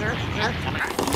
Huh?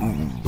Mm.